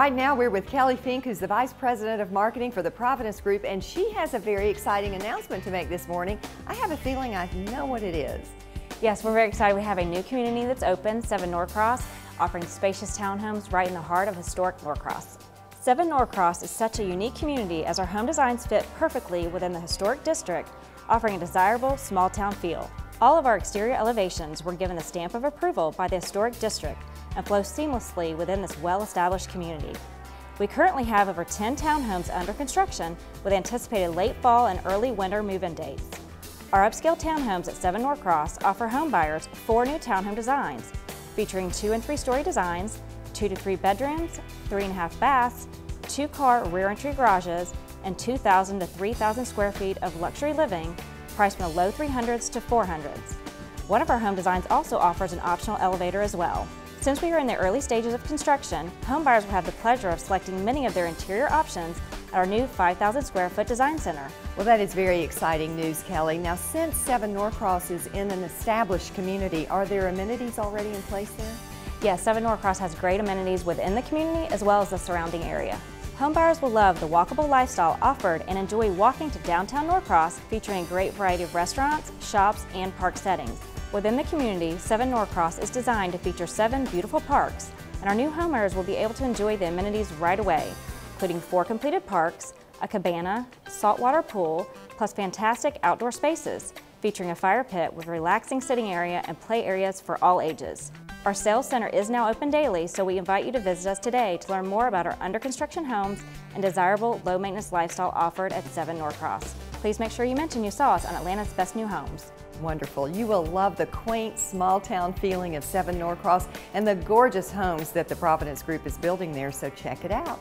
Right now, we're with Kelly Fink, who's the Vice President of Marketing for the Providence Group, and she has a very exciting announcement to make this morning. I have a feeling I know what it is. Yes, we're very excited. We have a new community that's open, 7 Norcross, offering spacious townhomes right in the heart of historic Norcross. 7 Norcross is such a unique community as our home designs fit perfectly within the historic district, offering a desirable small town feel. All of our exterior elevations were given the stamp of approval by the historic district and flow seamlessly within this well-established community. We currently have over 10 townhomes under construction with anticipated late fall and early winter move-in dates. Our upscale townhomes at 7 Norcross offer homebuyers four new townhome designs, featuring two and three story designs, two to three bedrooms, three and a half baths, two car rear entry garages, and 2,000 to 3,000 square feet of luxury living, priced from the low 300s to 400s. One of our home designs also offers an optional elevator as well. Since we are in the early stages of construction, homebuyers will have the pleasure of selecting many of their interior options at our new 5,000 square foot design center. Well, that is very exciting news, Kelly. Now, since 7 Norcross is in an established community, are there amenities already in place there? Yes, 7 Norcross has great amenities within the community as well as the surrounding area. Homebuyers will love the walkable lifestyle offered and enjoy walking to downtown Norcross featuring a great variety of restaurants, shops, and park settings. Within the community, 7 Norcross is designed to feature seven beautiful parks, and our new homeowners will be able to enjoy the amenities right away, including four completed parks, a cabana, saltwater pool, plus fantastic outdoor spaces, featuring a fire pit with relaxing sitting area and play areas for all ages. Our sales center is now open daily, so we invite you to visit us today to learn more about our under construction homes and desirable low maintenance lifestyle offered at 7 Norcross. Please make sure you mention you saw us on Atlanta's Best New Homes. Wonderful. You will love the quaint small town feeling of 7 Norcross and the gorgeous homes that the Providence Group is building there, so check it out.